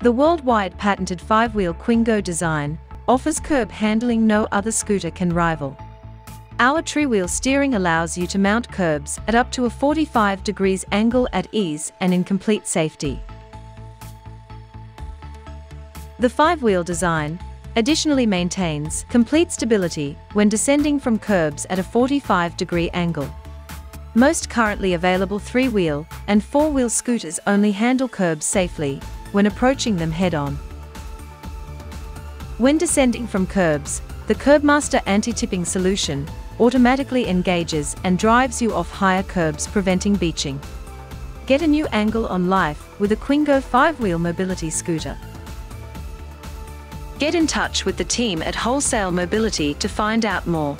The worldwide patented five-wheel Quingo design offers curb handling no other scooter can rival. Our tree-wheel steering allows you to mount curbs at up to a 45 degrees angle at ease and in complete safety. The five-wheel design additionally maintains complete stability when descending from curbs at a 45 degree angle. Most currently available three-wheel and four-wheel scooters only handle curbs safely when approaching them head-on. When descending from curbs, the Curbmaster anti-tipping solution automatically engages and drives you off higher curbs preventing beaching. Get a new angle on life with a Quingo 5-wheel mobility scooter. Get in touch with the team at Wholesale Mobility to find out more.